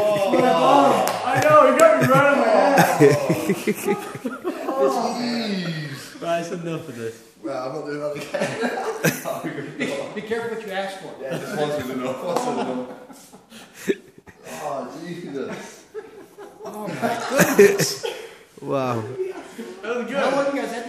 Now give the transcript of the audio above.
oh, I know, it got me right on my ass. Jeez. Right, that's enough of this. Well, I'm not doing that again. be, be careful what you ask for. Yeah, just once is enough. Enough. Oh, Jesus. Oh, my goodness. wow. That good. How long you guys had